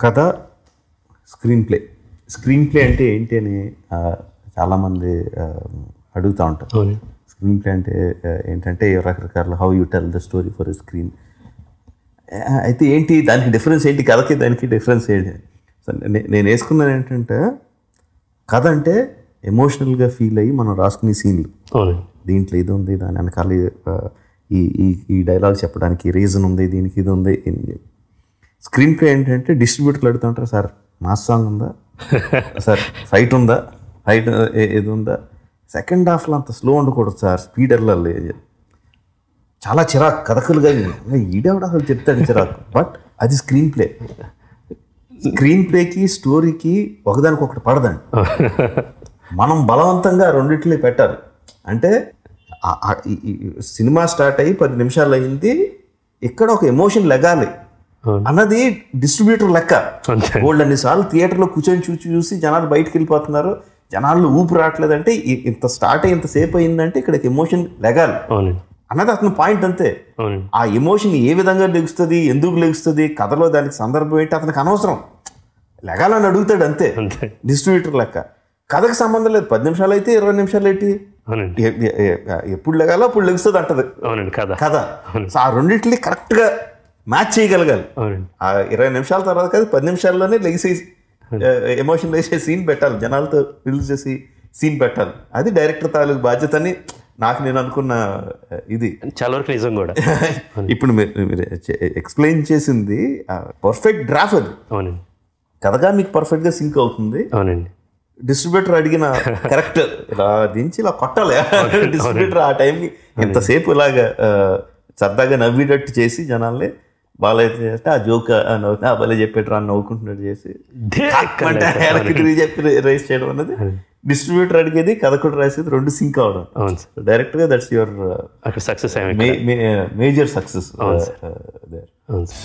కథ screen play screen play అంటే ఏంటి అని చాలామంది అడుగుతూ ఉంటారు. స్క్రీన్ ప్లే అంటే ఏంటంటే రకరకాల how you tell the story for screen అయితే ఏంటి దానికి డిఫరెన్స్ ఏంటి కథకి దానికి డిఫరెన్స్ ఏంటి? నేను వేసుకున్నది ఏంటంటే కథ అంటే ఎమోషనల్గా ఫీల్ అయ్యి మనం రాసుకునే సీన్లు దీంట్లో ఇది ఉంది దాని వెనకాల ఈ ఈ డైలాగ్ చెప్పడానికి రీజన్ ఉంది దీనికి ఇది ఉంది స్క్రీన్ ప్లే ఏంటంటే డిస్ట్రిబ్యూటర్లు అడుగుతుంటారు సార్ మాస్ సాంగ్ ఉందా? సార్ ఫైట్ ఉందా? ఫైట్ ఇది ఉందా? సెకండ్ హాఫ్లో అంత స్లో ఉండకూడదు సార్ స్పీడ్ వెళ్ళాలి. చాలా చిరాకు కథకులుగా ఈడేవిడ అసలు చెప్తాడు చిరాకు. బట్ అది స్క్రీన్ ప్లే స్క్రీన్ ప్లేకి స్టోరీకి ఒకదానికొకటి పడదండి. మనం బలవంతంగా రెండిట్లే పెట్టాలి. అంటే సినిమా స్టార్ట్ అయ్యి పది నిమిషాలు అయింది ఇక్కడ ఒక ఎమోషన్ లెగాలి. అన్నది డిస్ట్రిబ్యూటర్ లెక్క. గోల్డ్ అన్ని సార్లు థియేటర్లో కూర్చొని చూసి చూసి జనాలు బయటకు వెళ్ళిపోతున్నారు జనాలు ఊపు రావట్లేదంటే ఇంత స్టార్ట్ అయ్యి ఇంతసేపు అయిందంటే ఇక్కడికి ఎమోషన్ లెగాలి. అన్నది అతని పాయింట్ అంతే. ఆ ఎమోషన్ ఏ విధంగా లెగుస్తుంది ఎందుకు లెగుస్తుంది కథలో దానికి సందర్భం ఏంటి అతనికి అనవసరం. లెగాలని అడుగుతాడు అంతే. డిస్ట్రిబ్యూటర్ లెక్క. కథకు సంబంధం లేదు. పది నిమిషాలు అయితే ఇరవై నిమిషాలు ఏంటి? ఎప్పుడు లెగాలో అప్పుడు లెగుస్తుంది అంటది. కథ. సో ఆ రెండింటిని కరెక్ట్గా మ్యాచ్ చేయగలగాలి. ఆ ఇరవై నిమిషాల తర్వాత కాదు పది నిమిషాల్లోనే లెగిసే ఎమోషన్ వేసే సీన్ పెట్టాలి. జనాలతో రిలీజ్ చేసి సీన్ పెట్టాలి. అది డైరెక్టర్ తాలూకు బాధ్యత అని నాకు నేను అనుకున్న ఇది. చాలా వరకు నిజం కూడా. ఇప్పుడు మీరు ఎక్స్ప్లెయిన్ చేసింది పర్ఫెక్ట్ డ్రాఫ్ అది. అవునండి. కథగా మీకు పర్ఫెక్ట్గా సింక్ అవుతుంది. అవునండి. డిస్ట్రిబ్యూటర్ అడిగిన కరెక్ట్ ఇలా దించి ఇలా కొట్టాలి. డిస్ట్రిబ్యూటర్ ఆ టైంకి ఎంతసేపు ఇలాగా సరదాగా నవ్వేటట్టు చేసి జనాల్ని బాగాలైతే చేస్తే ఆ జోక్ నవ్వుతా భలే చెప్పేట్రా అని నవ్వుకుంటున్నట్టు చేసి దే అంటే వెనక్కి తిరిగి చెప్పి రైస్ చేయడం అనేది డిస్ట్రిబ్యూటర్ అడిగేది కథ కూడా రాసేది రెండు సింక్ అవడం. అవును సార్. డైరెక్ట్గా దట్స్ యువర్ అక్కడ సక్సెస్ మేజర్ సక్సెస్ అవును సార్.